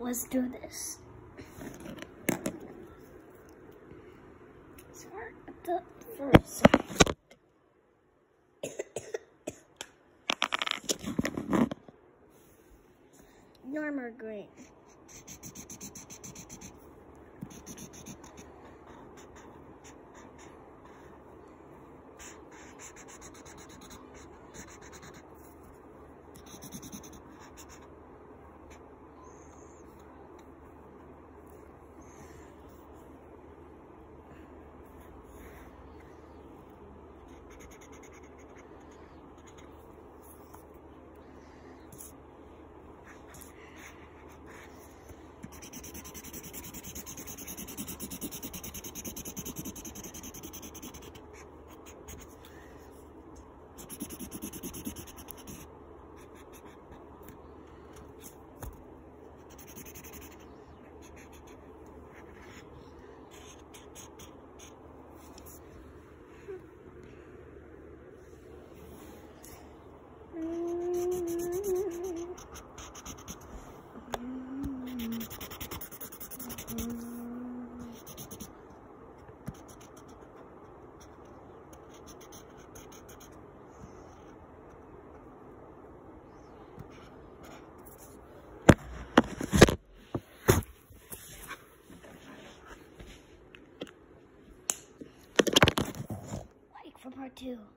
let's do this. Start the first. Norma green. For part two.